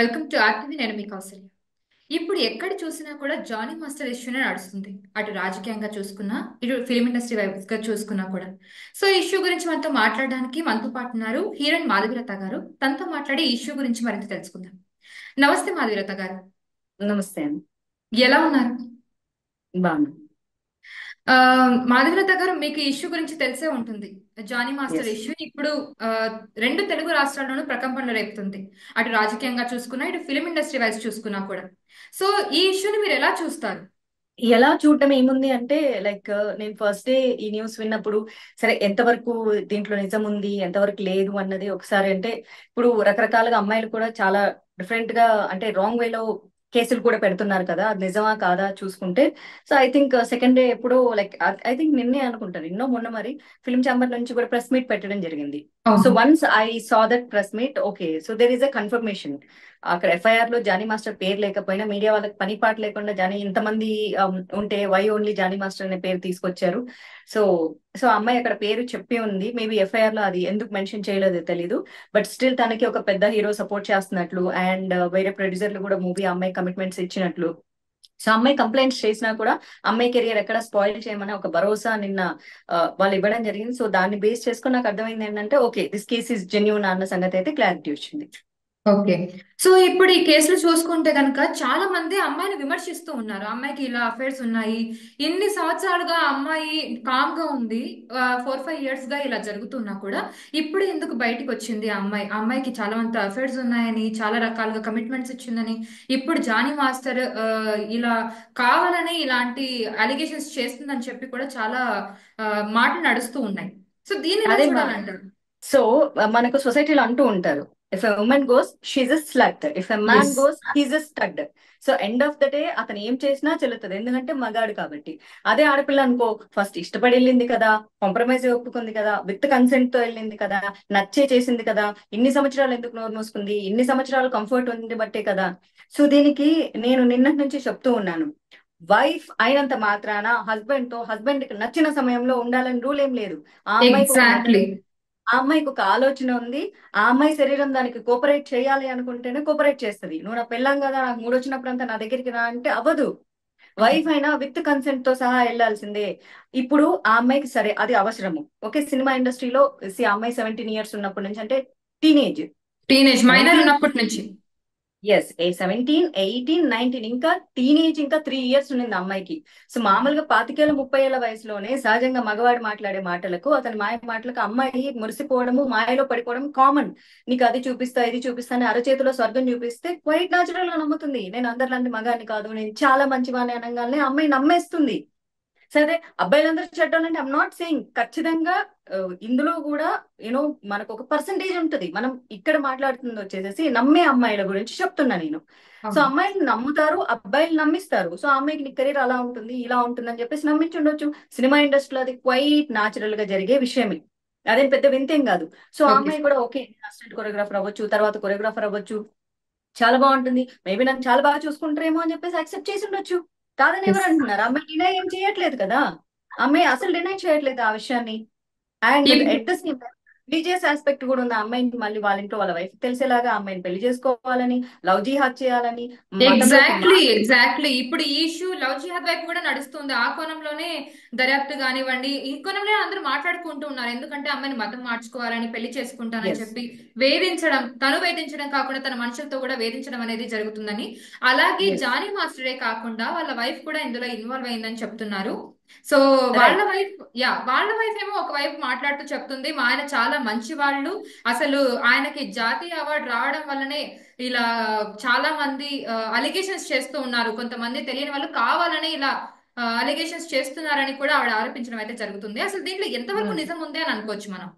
Welcome to RTV నేను మీ కౌసల్య ఇప్పుడు ఎక్కడ చూసినా కూడా జానీ మాస్టర్ ఇష్యూనే నడుస్తుంది. అటు రాజకీయంగా చూసుకున్నా ఇటు ఫిలిం ఇండస్ట్రీ వైపు గా చూసుకున్నా కూడా. సో ఇష్యూ గురించి మనతో మాట్లాడడానికి మనతో పాటు ఉన్నారు హీరోయిన్ మాధవిలత గారు. తనతో మాట్లాడి ఇష్యూ గురించి మరింత తెలుసుకుందాం. నమస్తే మాధవిలత గారు. నమస్తే ఎలా ఉన్నారు? బాగున్నాను గారు మీకు ఇష్యూ గురించి తెలిసే ఉంటుంది. జానీ మాస్టర్ ఇష్యూ ఇప్పుడు రెండు తెలుగు రాష్ట్రాల్లోనూ ప్రకంపనలు రేపుతుంది. అటు రాజకీయంగా చూసుకున్నా ఇటు ఫిలిం ఇండస్ట్రీ వైజ్ చూసుకున్నా కూడా. సో ఈ ఇష్యూని మీరు ఎలా చూస్తారు? ఎలా చూడటం ఏముంది అంటే లైక్ నేను ఫస్ట్ డే ఈ న్యూస్ విన్నప్పుడు సరే ఎంతవరకు దీంట్లో నిజం ఉంది ఎంతవరకు లేదు అన్నది ఒకసారి అంటే ఇప్పుడు రకరకాలుగా అమ్మాయిలు కూడా చాలా డిఫరెంట్గా అంటే రాంగ్ వేలో కేసులు కూడా పెడుతున్నారు కదా అది నిజమా కాదా చూసుకుంటే. So I think second day ఎప్పుడో లైక్ ఐ థింక్ నిన్నే అనుకుంటాను నిన్నో మొన్న మరి ఫిల్మ్ ఛాంబర్ నుంచి కూడా ప్రెస్ మీట్ పెట్టడం జరిగింది. So once I saw that press meet okay so there is a confirmation అక్కడ ఎఫ్ఐఆర్లో జానీ మాస్టర్ పేరు లేకపోయినా మీడియా వాళ్ళకి పని పాట లేకుండా జానీ ఇంతమంది ఉంటే వై ఓన్లీ జానీ మాస్టర్ అనే పేరు తీసుకొచ్చారు. సో సో అమ్మాయి అక్కడ పేరు చెప్పి ఉంది. మేబీ ఎఫ్ఐఆర్లో అది ఎందుకు మెన్షన్ చేయలేదో తెలీదు. బట్ స్టిల్ తనకి ఒక పెద్ద హీరో సపోర్ట్ చేస్తున్నట్లు అండ్ వేరే ప్రొడ్యూసర్లు కూడా మూవీ అమ్మాయి కమిట్మెంట్స్ ఇచ్చినట్లు. సో అమ్మాయి కంప్లైంట్స్ చేసినా కూడా అమ్మాయి కెరియర్ ఎక్కడ స్పాయిల్ చేయమని ఒక భరోసా నిన్న వాళ్ళు ఇవ్వడం జరిగింది. సో దాన్ని బేస్ చేసుకుని నాకు అర్థమైంది ఏంటంటే okay this case is genuine అన్న సంగతి అయితే క్లారిటీ వచ్చింది. ఓకే. సో ఇప్పుడు ఈ కేసులు చూసుకుంటే కనుక చాలా మంది అమ్మాయిని విమర్శిస్తూ ఉన్నారు. అమ్మాయికి ఇలా అఫైర్స్ ఉన్నాయి. ఇన్ని సంవత్సరాలుగా అమ్మాయి కామ్గా ఉంది ఫోర్ ఫైవ్ ఇయర్స్గా ఇలా జరుగుతున్నా కూడా ఇప్పుడు ఎందుకు బయటికి వచ్చింది ఆ అమ్మాయి? ఆ అమ్మాయికి చాలా మంది అఫైర్స్ ఉన్నాయని చాలా రకాలుగా కమిట్మెంట్స్ ఇచ్చిందని ఇప్పుడు జానీ మాస్టర్ ఆ, ఇలా కావాలని ఇలాంటి అలిగేషన్స్ చేస్తుందని చెప్పి కూడా చాలా మాటలు నడుస్తూ ఉన్నాయి. సో దీన్ని ఎలా అదే మా చూడాలంటారు? సో మనకు సొసైటీలో అంటూ ఉంటారు. If a woman goes she's a slut if a man goes he's a stud so end of the day అతను ఏం చేసినా చెల్లుతుంది. ఎందుకంటే మగాడు కాబట్టి. అదే ఆడపిల్ల అనుకో ఫస్ట్ ఇష్టపడి వెళ్ళింది కదా కాంప్రమైజ్ ఒప్పుకుంది కదా విత్ కన్సెంట్తో వెళ్ళింది కదా నచ్చే చేసింది కదా ఇన్ని సంవత్సరాలు ఎందుకు నోరు మూసుకుంది ఇన్ని సంవత్సరాలు కంఫర్ట్ ఉంది బట్టే కదా. సో దీనికి నేను నిన్నటి నుంచి చెప్తూ ఉన్నాను. వైఫ్ అయినంత మాత్రాన హస్బెండ్తో హస్బెండ్కి నచ్చిన సమయంలో ఉండాలని రూల్ ఏం లేదు. ఆ ఎగ్జాక్ట్లీ ఆ అమ్మాయికి ఒక ఆలోచన ఉంది. ఆ అమ్మాయి శరీరం దానికి కోఆపరేట్ చేయాలి అనుకుంటేనే కోఆపరేట్ చేస్తుంది. నువ్వు నా పెళ్ళాం కదా నాకు మూడు వచ్చినప్పుడంతా నా దగ్గరికి రా అంటే అవ్వదు. వైఫ్ అయినా విత్ కన్సెంట్తో సహా వెళ్ళాల్సిందే. ఇప్పుడు ఆ అమ్మాయికి సరే అది అవసరము. ఓకే సినిమా ఇండస్ట్రీలో ఆ అమ్మాయి సెవెంటీన్ ఇయర్స్ ఉన్నప్పటి నుంచి అంటే టీనేజ్ టీనేజ్ మైనర్ ఉన్నప్పటి నుంచి. Yes a seventeen eighteen nineteen ఇంకా టీనేజ్ ఇంకా త్రీ ఇయర్స్ ఉండింది అమ్మాయికి. సో మామూలుగా పాతికేళ్ళ ముప్పై ఏళ్ళ వయసులోనే సహజంగా మగవాడు మాట్లాడే మాటలకు అతని మాయ మాటలకు అమ్మాయి మురిసిపోవడము మాయలో పడిపోవడం కామన్ నీకు అది చూపిస్తా ఇది చూపిస్తా అని అరచేతిలో స్వర్గం చూపిస్తే క్వైట్ నాచురల్గా నమ్ముతుంది. నేను అందరిలాంటి మగాన్ని కాదు నేను చాలా మంచివాణి అనగానే అమ్మాయి నమ్మేస్తుంది. సరే అబ్బాయిలందరూ చెడ్డోళ్ళు అంటే ఐమ్ నాట్ సేయింగ్ ఖచ్చితంగా ఇందులో కూడా యూనో మనకు ఒక పర్సంటేజ్ ఉంటుంది. మనం ఇక్కడ మాట్లాడుతుంది వచ్చేసేసి నమ్మే అమ్మాయిల గురించి చెప్తున్నా నేను. సో అమ్మాయిలు నమ్ముతారు అబ్బాయిలు నమ్మిస్తారు. సో అమ్మాయికి నీ కెరీర్ అలా ఉంటుంది ఇలా ఉంటుంది అని చెప్పేసి నమ్మించుండొచ్చు. సినిమా ఇండస్ట్రీలో అది క్వైట్ న్యాచురల్గా జరిగే విషయమే. అదేం పెద్ద వింతేం కాదు. సో ఆ అమ్మాయి కూడా ఓకే అసిస్టెంట్ కొరియోగ్రాఫర్ అవ్వచ్చు తర్వాత కొరియోగ్రాఫర్ అవ్వచ్చు. చాలా బాగుంటుంది. మేబీ నన్ను చాలా బాగా చూసుకుంటారేమో అని చెప్పేసి యాక్సెప్ట్ చేసి ఉండొచ్చు. కాదని ఎవరు అంటున్నారు? అమ్మాయి డినై ఏం చేయట్లేదు కదా? అమ్మాయి అసలు డినై చేయట్లేదు ఆ విషయాన్ని. And at the same time religious aspect కూడా ఉంది. అమ్మాయిని మళ్ళీ వాళ్ళ ఇంట్లో వాళ్ళ వైఫ్ తెలిసేలాగా అమ్మాయిని పెళ్ళి చేసుకోవాలని లవ్ జిహాద్ చేయాలని ఎగ్జాక్ట్లీ ఎగ్జాక్ట్లీ ఇప్పుడు ఈ ఇష్యూ లవ్ జిహాద్ వైపు కూడా నడుస్తుంది. ఆ కోణంలోనే దర్యాప్తు కానివ్వండి ఈ కోణంలో అందరూ మాట్లాడుకుంటూ ఉన్నారు. ఎందుకంటే అమ్మాయిని మతం మార్చుకోవాలని పెళ్ళి చేసుకుంటానని చెప్పి వేధించడం తను వేధించడం కాకుండా తన మనుషులతో కూడా వేధించడం అనేది జరుగుతుందని. అలాగే జానీ మాస్టరే కాకుండా వాళ్ళ వైఫ్ కూడా ఇందులో ఇన్వాల్వ్ అయిందని చెప్తున్నారు. సో రైట్ వాళ్ళ వైఫ్ యా వాళ్ళ వైఫ్ ఏమో ఒక వైపు మాట్లాడుతూ చెప్తుంది మా ఆయన చాలా మంచి వాళ్ళు అసలు ఆయనకి జాతీయ అవార్డు రావడం వల్లనే ఇలా చాలా మంది అలిగేషన్స్ చేస్తూ ఉన్నారు. కొంతమంది తెలియని వాళ్ళు కావాలని ఇలా అలిగేషన్స్ చేస్తున్నారని కూడా ఆవిడ ఆరోపించడం అయితే జరుగుతుంది. అసలు దీంట్లో ఎంతవరకు ఉమ్. నిజం ఉంది అని అనుకోవచ్చు మనం.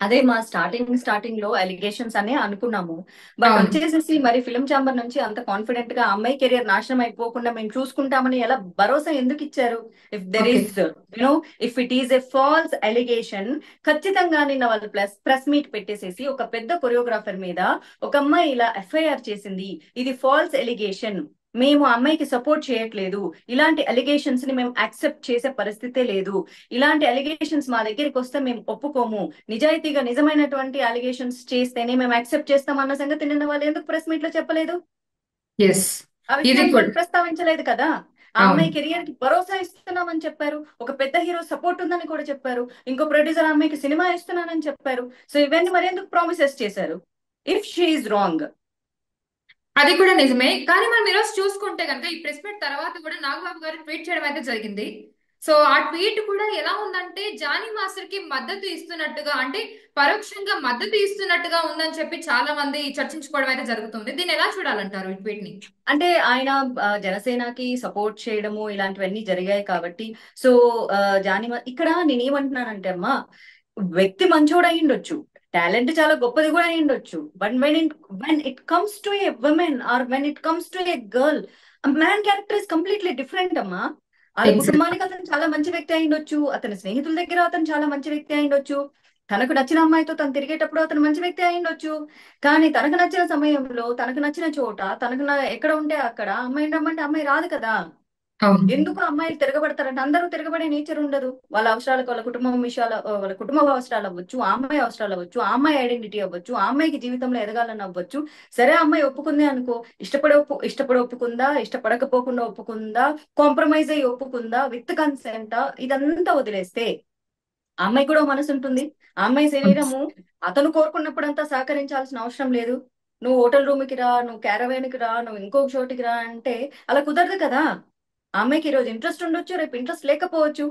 అదే మా స్టార్టింగ్ స్టార్టింగ్లో అలిగేషన్స్ అనే అనుకున్నాము. బట్ వచ్చేసేసి మరి ఫిల్మ్ ఛాంబర్ నుంచి అంత కాన్ఫిడెంట్గా అమ్మాయి కెరియర్ నాశనం అయిపోకుండా మేము చూసుకుంటామని ఎలా భరోసా ఎందుకు ఇచ్చారు? If there is you know if it is a false allegation ఖచ్చితంగా నిన్న వాళ్ళు ప్లస్ ప్రెస్ మీట్ పెట్టేసేసి ఒక పెద్ద కొరియోగ్రాఫర్ మీద ఒక అమ్మాయి ఇలా ఎఫ్ఐఆర్ చేసింది. ఇది ఫాల్స్ ఎలిగేషన్ మేము అమ్మాయికి సపోర్ట్ చేయట్లేదు. ఇలాంటి అలిగేషన్స్ని మేము యాక్సెప్ట్ చేసే పరిస్థితే లేదు. ఇలాంటి అలిగేషన్స్ మా దగ్గరికి వస్తే మేము ఒప్పుకోము. నిజాయితీగా నిజమైనటువంటి అలిగేషన్స్ చేస్తేనే మేము యాక్సెప్ట్ చేస్తాం అన్న సంగతి నిన్న వాళ్ళు ఎందుకు ప్రెస్ మీట్లో చెప్పలేదు? ప్రస్తావించలేదు కదా? ఆ అమ్మాయి కెరియర్కి భరోసా ఇస్తున్నామని చెప్పారు. ఒక పెద్ద హీరో సపోర్ట్ ఉందని కూడా చెప్పారు. ఇంకో ప్రొడ్యూసర్ అమ్మాయికి సినిమా ఇస్తున్నానని చెప్పారు. సో ఇవన్నీ మరి ఎందుకు ప్రామిసెస్ చేశారు? ఇఫ్ షీఈ్ రాంగ్ అది కూడా నిజమే. కానీ మనం ఈరోజు చూసుకుంటే కనుక ఈ ప్రెస్ మీట్ తర్వాత కూడా నాగబాబు గారు ట్వీట్ చేయడం అయితే జరిగింది. సో ఆ ట్వీట్ కూడా ఎలా ఉందంటే జానీ మాస్టర్కి మద్దతు ఇస్తున్నట్టుగా అంటే పరోక్షంగా మద్దతు ఇస్తున్నట్టుగా ఉందని చెప్పి చాలా మంది చర్చించుకోవడం అయితే జరుగుతుంది. దీన్ని ఎలా చూడాలంటారు ఈ ట్వీట్ని అంటే ఆయన జనసేనకి సపోర్ట్ చేయడము ఇలాంటివన్నీ జరిగాయి కాబట్టి. సో జానీ జాని ఇక్కడ నేనేమంటున్నానంటే అమ్మా వ్యక్తి మంచోడు టాలెంట్ చాలా గొప్పది కూడా అయి ఉండొచ్చు. But when it when it comes to a woman or when it comes to a girl man character is completely different అమ్మా. ఎగ్జాక్ట్ కుటుంబానికి అతను చాలా మంచి వ్యక్తి అయి ఉండొచ్చు. అతని స్నేహితుల దగ్గర అతను చాలా మంచి వ్యక్తి అయి ఉండొచ్చు. తనకు నచ్చిన అమ్మాయితో తను తిరిగేటప్పుడు అతను మంచి వ్యక్తి అయి ఉండొచ్చు. కానీ తనకు నచ్చిన సమయంలో తనకు నచ్చిన చోట తనకు ఎక్కడ ఉంటే అక్కడ అమ్మాయిని రమ్మంటే అమ్మాయి రాదు కదా. అవును. ఎందుకు అమ్మాయిలు తిరగబడతారంటే అందరూ తిరగబడే నేచర్ ఉండదు. వాళ్ళ అవసరాలకు వాళ్ళ కుటుంబం విషయాలు వాళ్ళ కుటుంబ అవసరాలు అవ్వచ్చు ఆ అమ్మాయి అవసరాలు అవ్వచ్చు ఆ అమ్మాయి ఐడెంటిటీ అవ్వచ్చు ఆ అమ్మాయికి జీవితంలో ఎదగాలని అవ్వచ్చు. సరే అమ్మాయి ఒప్పుకుంది అనుకో ఇష్టపడే ఒప్పు ఇష్టపడి ఒప్పుకుందా ఇష్టపడకపోకుండా ఒప్పుకుందా కాంప్రమైజ్ అయ్యి ఒప్పుకుందా విత్ కన్సెంట్ ఇదంతా వదిలేస్తే ఆ అమ్మాయి కూడా మనసు ఉంటుంది. ఆ అమ్మాయి శరీరము అతను కోరుకున్నప్పుడంతా సహకరించాల్సిన అవసరం లేదు. నువ్వు హోటల్ రూమ్కి రా నువ్వు క్యారవేన్కి రా నువ్వు ఇంకొక చోటికి రా అంటే అలా కుదరదు కదా. ఆమెకి అమ్మాయికి ఈ రోజు ఇంట్రెస్ట్ ఉండొచ్చు రేపు ఇంట్రెస్ట్ లేకపోవచ్చు.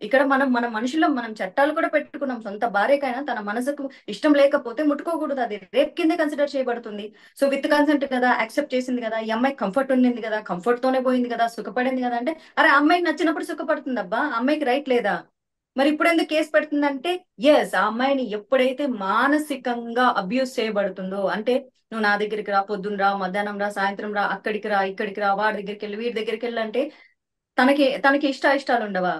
ఇక్కడ మనం మన మనుషులం మనం చట్టాలు కూడా పెట్టుకున్నాం. సొంత భార్యకైనా తన మనసుకు ఇష్టం లేకపోతే ముట్టుకోకూడదు. అది రేప్ కిందే కన్సిడర్ చేయబడుతుంది. సో విత్ కన్సెంట్ కదా యాక్సెప్ట్ చేసింది కదా ఈ అమ్మాయి కంఫర్ట్ ఉండింది కదా కంఫర్ట్ తోనే పోయింది కదా సుఖపడింది కదా అంటే అరే అమ్మాయికి నచ్చినప్పుడు సుఖపడుతుంది అబ్బా అమ్మాయికి రైట్ లేదా? మరి ఇప్పుడు ఎందుకు కేసు పెడుతుందంటే ఎస్ ఆ అమ్మాయిని ఎప్పుడైతే మానసికంగా అబ్యూస్ చేయబడుతుందో అంటే నువ్వు నా దగ్గరికి రా పొద్దున్న రా మధ్యాహ్నం రా సాయంత్రం రా అక్కడికి రా ఇక్కడికి రా వాడి దగ్గరికి వెళ్ళి వీడి దగ్గరికి వెళ్ళి అంటే తనకి తనకి ఇష్ట ఇష్టాలు ఉండవా?